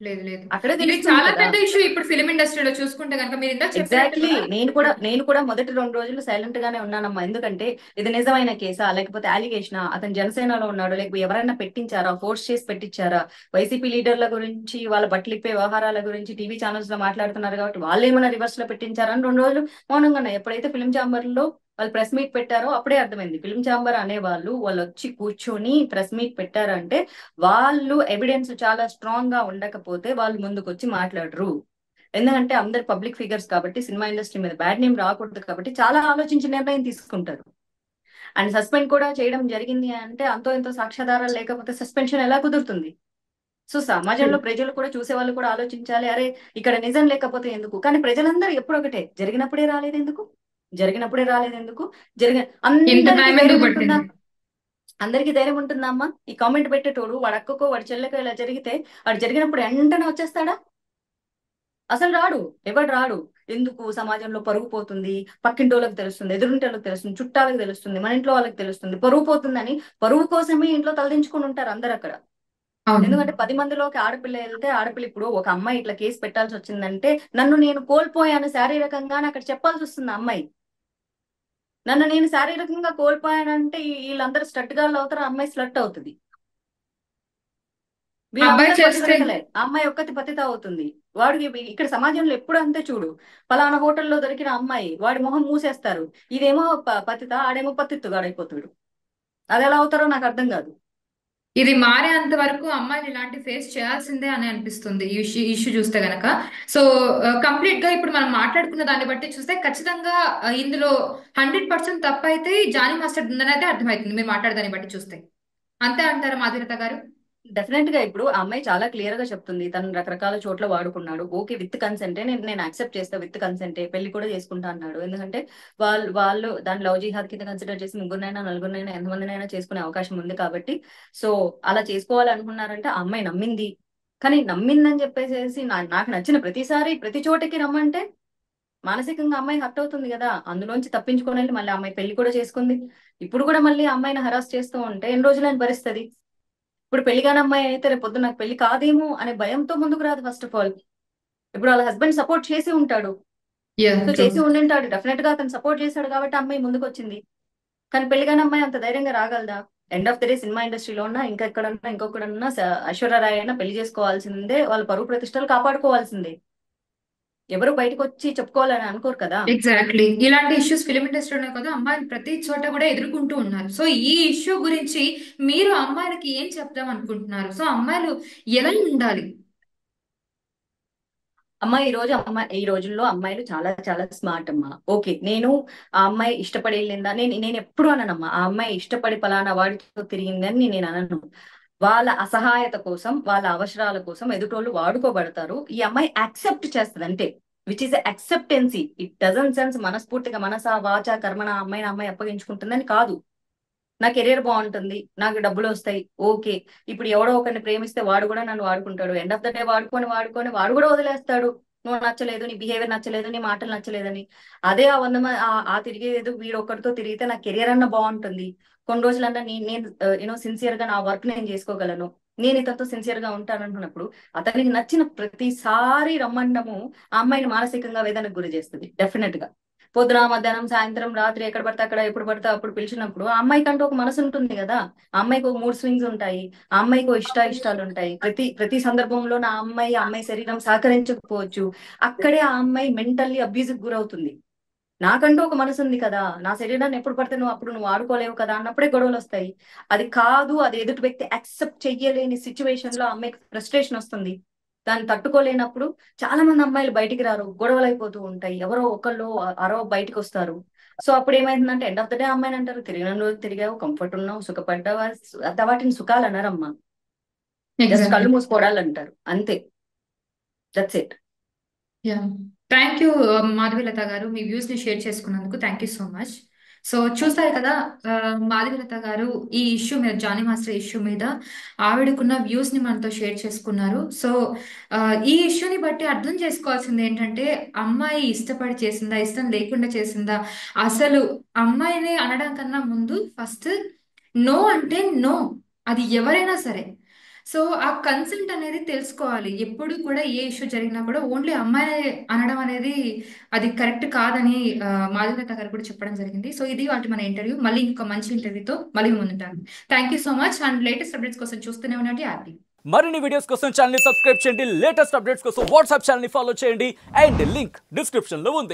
లేదు లేదు. అక్కడే ఇది తెలుస్తుంది చాలా కదా. పెద్ద ఇష్యూ ఇప్పుడు ఫిలిం ఇండస్ట్రీలో చూసుకుంటే కనుక మీరు ఇందాక ఎగ్జాక్ట్లీ చెప్పినట్టుగా నేను కూడా నేను కూడా మొదటి రెండు రోజులు సైలెంట్ గానే ఉన్నానమ్మా. ఎందుకంటే ఇది నిజమైన కేసా? లేకపోతే అలిగేషనా అతను జనసేనలో ఉన్నాడు. లేకపోతే ఎవరైనా పెట్టించారా? ఫోర్స్ చేసి పెట్టించారా? వైసీపీ లీడర్ల గురించి వాళ్ళ బట్టలు ఇప్పే వ్యవహారాల గురించి టీవీ ఛానల్స్లో మాట్లాడుతున్నారు కాబట్టి వాళ్ళు ఏమైనా రివర్స్లో పెట్టించారా? అని రెండు రోజులు మౌనంగా ఉన్నాయి ఎప్పుడైతే ఫిలిం ఛాంబర్లో వాళ్ళు ప్రెస్ మీట్ పెట్టారో అప్పుడే అర్థమైంది. ఫిలిం ఛాంబర్ అనే వాళ్ళు వాళ్ళు వచ్చి కూర్చొని ప్రెస్ మీట్ పెట్టారంటే వాళ్ళు ఎవిడెన్స్ చాలా స్ట్రాంగ్గా ఉండకపోతే వాళ్ళు ముందుకు వచ్చి మాట్లాడరు. ఎందుకంటే అందరు పబ్లిక్ ఫిగర్స్ కాబట్టి సినిమా ఇండస్ట్రీ మీద బ్యాడ్ నేమ్ రాకూడదు కాబట్టి చాలా ఆలోచించి నిర్ణయం తీసుకుంటారు. అండ్ సస్పెండ్ కూడా చేయడం జరిగింది అంటే అంతో ఎంతో సాక్ష్యాధారాలు లేకపోతే సస్పెన్షన్ ఎలా కుదురుతుంది? సో సమాజంలో ప్రజలు కూడా చూసే వాళ్ళు కూడా ఆలోచించాలి. అరే ఇక్కడ నిజం లేకపోతే ఎందుకు? కానీ ప్రజలందరూ ఎప్పుడు ఒకటే జరిగినప్పుడే రాలేదు ఎందుకు? జరిగినప్పుడే రాలేదు ఎందుకు జరిగిన అందరికీ ధైర్యం ఉంటుందా అమ్మా ఈ కామెంట్ పెట్టేటోడు వాడి అక్కకో వాడి చెల్లెకో ఇలా జరిగితే వాడు జరిగినప్పుడు వెంటనే వచ్చేస్తాడా? అసలు రాడు. ఎవడు రాడు? ఎందుకు సమాజంలో పరుగు పోతుంది? పక్కింటోళ్ళకి తెలుస్తుంది ఎదురింటోళ్ళకి తెలుస్తుంది చుట్టాలకు తెలుస్తుంది మన ఇంట్లో వాళ్ళకి తెలుస్తుంది. పరుగు పోతుందని పరువు కోసమే ఇంట్లో తలదించుకుని ఉంటారు అందరు అక్కడ. ఎందుకంటే పది మందిలోకి ఆడపిల్ల వెళ్తే ఆడపిల్ల ఇప్పుడు ఒక అమ్మాయి ఇట్లా కేసు పెట్టాల్సి వచ్చిందంటే నన్ను నేను కోల్పోయాను శారీరకంగా అని అక్కడ చెప్పాల్సి వస్తుంది అమ్మాయి. నన్ను నేను శారీరకంగా కోల్పోయానంటే వీళ్ళందరూ స్లట్ గాళ్ళు అవుతారు అమ్మాయి స్లట్ అవుతుంది. అమ్మాయి ఒక్కతి పతిత అవుతుంది. వాడు ఇక్కడ సమాజంలో ఎప్పుడు అంతే చూడు. పలానా హోటల్లో దొరికిన అమ్మాయి వాడి మొహం మూసేస్తారు. ఇదేమో పతిత ఆడేమో పతిత్తుగాడైపోతాడు అది ఎలా అవుతారో నాకు అర్థం కాదు. ఇది మారేంత వరకు అమ్మాయిలు ఇలాంటి ఫేస్ చేయాల్సిందే అని అనిపిస్తుంది. ఈ ఇష్యూ ఇష్యూ చూస్తే గనక. సో కంప్లీట్గా ఇప్పుడు మనం మాట్లాడుకున్న దాన్ని బట్టి చూస్తే ఖచ్చితంగా ఇందులో హండ్రెడ్ పర్సెంట్ తప్పు అయితే జానీ మాస్టర్ ఉందనేది అర్థమవుతుంది. మీరు మాట్లాడదాన్ని బట్టి చూస్తే. అంతే అంటారా మాధురిత గారు? డెఫినెట్గా ఇప్పుడు ఆ అమ్మాయి చాలా క్లియర్గా చెప్తుంది. తను రకరకాల చోట్ల వాడుకున్నాడు. ఓకే విత్ కన్సెంటే నేను నేను యాక్సెప్ట్ చేస్తా విత్ కన్సెంటే పెళ్ళి కూడా చేసుకుంటా అన్నాడు. ఎందుకంటే వాళ్ళు వాళ్ళు దాని లవ్ జిహాద్ కింద కన్సిడర్ చేసి ముగ్గురినైనా నలుగురినైనా ఎంతమందినైనా చేసుకునే అవకాశం ఉంది కాబట్టి సో అలా చేసుకోవాలనుకున్నారంటే ఆ అమ్మాయి నమ్మింది. కానీ నమ్మిందని చెప్పేసి నా- నాకు నచ్చిన ప్రతిసారి ప్రతి చోటకి రమ్మంటే మానసికంగా అమ్మాయి హర్ట్ అవుతుంది కదా. అందులోంచి తప్పించుకొని మళ్ళీ ఆ అమ్మాయి పెళ్ళి కూడా చేసుకుంది. ఇప్పుడు కూడా మళ్ళీ అమ్మాయిని హరాస్ చేస్తూ ఉంటే ఎన్ని రోజులని భరిస్తుంది ఇప్పుడు పెళ్ళి కాని అమ్మాయి అయితే రేపు పొద్దున్న నాకు పెళ్ళి కాదేమో అనే భయంతో ముందుకు రాదు ఫస్ట్ ఆఫ్ ఆల్ ఇప్పుడు వాళ్ళ హస్బెండ్ సపోర్ట్ చేసి ఉంటాడు. చేసి ఉండింటాడు. డెఫినెట్గా అతను సపోర్ట్ చేశాడు కాబట్టి అమ్మాయి ముందుకు వచ్చింది కానీ పెళ్ళి కాని అమ్మాయి అంత ధైర్యంగా రాగలదా? End of the day cinema ఇండస్ట్రీలో ఉన్నా ఇంకా ఎక్కడన్నా ఇంకొకడన్నా ఐశ్వర్య రాయ్ అయినా పెళ్ళి చేసుకోవాల్సిందే వాళ్ళ పరువు ప్రతిష్టలు కాపాడుకోవాల్సిందే. ఎవరు బయటకు వచ్చి చెప్పుకోవాలని అనుకోరు కదా? ఎగ్జాక్ట్లీ ఇలాంటి ఇష్యూస్ ఫిలిం ఇండస్ట్రీలో కదా అమ్మాయిలు ప్రతి చోట కూడా ఎదుర్కొంటూ ఉన్నారు. సో ఈ ఇష్యూ గురించి మీరు అమ్మాయిలకి ఏం చెప్దాం అనుకుంటున్నారు? సో అమ్మాయిలు ఎలా ఉండాలి? అమ్మ ఈ రోజు అమ్మాయి ఈ రోజుల్లో అమ్మాయిలు చాలా చాలా స్మార్ట్ అమ్మా. ఓకే నేను ఆ అమ్మాయి ఇష్టపడి వెళ్ళిందా నేను నేను ఎప్పుడు అననమ్మా ఆ అమ్మాయి ఇష్టపడి పలానా వాడితో తిరిగిందని నేను అనను. వాళ్ళ అసహాయత కోసం వాళ్ళ అవసరాల కోసం ఎదుటోళ్ళు వాడుకోబడతారు. ఈ అమ్మాయి యాక్సెప్ట్ చేస్తుంది అంటే which is acceptancy it doesn't sense మనస్ఫూర్తిగా మనస వాచ కర్మన అమ్మాయిని అమ్మాయి అప్పగించుకుంటుందని కాదు. నా కెరీర్ బాగుంటుంది. నాకు డబ్బులు వస్తాయి. ఓకే. ఇప్పుడు ఎవడో ఒకరిని ప్రేమిస్తే వాడు కూడా నన్ను వాడుకుంటాడు. ఎండ్ ఆఫ్ ద డే వాడుకొని వాడుకొని వాడు కూడా వదిలేస్తాడు. నువ్వు నచ్చలేదు నీ బిహేవియర్ నచ్చలేదు నీ మాటలు నచ్చలేదని. అదే ఆ వంద ఆ- ఆ తిరిగేది వీడు ఒక్కడితో తిరిగితే నా కెరియర్ అన్న బాగుంటుంది. కొన్ని రోజులన్నా నేను నేను యూనో సిన్సియర్గా నా వర్క్ నేను చేసుకోగలను. నేను ఇతనితో సిన్సియర్గా ఉంటాననుకున్నప్పుడు అతనికి నచ్చిన ప్రతిసారి రమ్మండము ఆ అమ్మాయిని మానసికంగా వేదనకు గురి చేస్తుంది డెఫినెట్గా. పొద్దున మధ్యాహ్నం సాయంత్రం రాత్రి ఎక్కడ పడితే అక్కడ ఎప్పుడు పడితే అప్పుడు పిలిచినప్పుడు ఆ అమ్మాయికి అంటూ ఒక మనసు ఉంటుంది కదా. ఆ అమ్మాయికి ఒక మూడ్ స్వింగ్స్ ఉంటాయి ఆ అమ్మాయికి ఒక ఇష్ట ఇష్టాలు ఉంటాయి. ప్రతి ప్రతి సందర్భంలో నా అమ్మాయి ఆ అమ్మాయి శరీరం సహకరించకపోవచ్చు. అక్కడే ఆ అమ్మాయి మెంటల్లీ అబ్యూజ్ గురవుతుంది. నాకంటూ ఒక మనసు ఉంది కదా. నా శరీరాన్ని ఎప్పుడు పడితే నువ్వు అప్పుడు నువ్వు ఆడుకోలేవు కదా అన్నప్పుడే గొడవలు వస్తాయి. అది కాదు అది ఎదుటి వ్యక్తి యాక్సెప్ట్ చెయ్యలేని సిచ్యువేషన్లో అమ్మాయికి ఫ్రస్ట్రేషన్ వస్తుంది. దాన్ని తట్టుకోలేనప్పుడు చాలా మంది అమ్మాయిలు బయటికి రారు గొడవలు అయిపోతూ ఉంటాయి. ఎవరో ఒకళ్ళు అరో బయటికి వస్తారు. సో అప్పుడు ఏమైందంటే ఎండ్ ఆఫ్ ద డే అమ్మాయిని అంటారు తిరిగిన రోజు తిరిగావు కంఫర్ట్ ఉన్నావు సుఖపడ్డావా వాటిని సుఖాలు అనరమ్మా జస్ట్ కళ్ళు మూసుకోవడాలు అంటారు అంతే. That's it yeah thank you Madhavilatha గారు. మీ వ్యూస్ని షేర్ చేసుకున్నందుకు thank you so much so చూస్తారు కదా uh, మాధవిలత గారు ఈ ఇష్యూ మీద జానీ మాస్టర్ ఇష్యూ మీద ఆవిడకున్న వ్యూస్ని మనతో షేర్ చేసుకున్నారు. సో uh, ఈ ఇష్యూని బట్టి అర్థం చేసుకోవాల్సింది ఏంటంటే అమ్మాయి ఇష్టపడి చేసిందా ఇష్టం లేకుండా చేసిందా? అసలు అమ్మాయిని అనడం కన్నా ముందు ఫస్ట్ నో అంటే నో అది ఎవరైనా సరే. సో ఆ కన్సెంట్ అనేది తెలుసుకోవాలి. ఎప్పుడు కూడా ఏ ఇష్యూ జరిగినా కూడా ఓన్లీ అమ్మాయి అనడం అనేది అది కరెక్ట్ కాదని ఆ, మాధవీలత గారు కూడా చెప్పడం జరిగింది. సో ఇది వాటి మన ఇంటర్వ్యూ మళ్ళీ ఇంకొక మంచి ఇంటర్వ్యూతో మళ్ళీ ముందుంటాను. Thank you so much and latest updates కోసం చూస్తూనే ఉండండి. హ్యాపీ మరిన్ని వీడియోస్ కోసం ఛానల్ సబ్స్క్రైబ్ చేయండి. లేటెస్ట్ అప్డేట్స్ కోసం వాట్సాప్ ఛానల్ ఫాలో చేయండి. అండ్ లింక్ డిస్క్రిప్షన్లో ఉంది.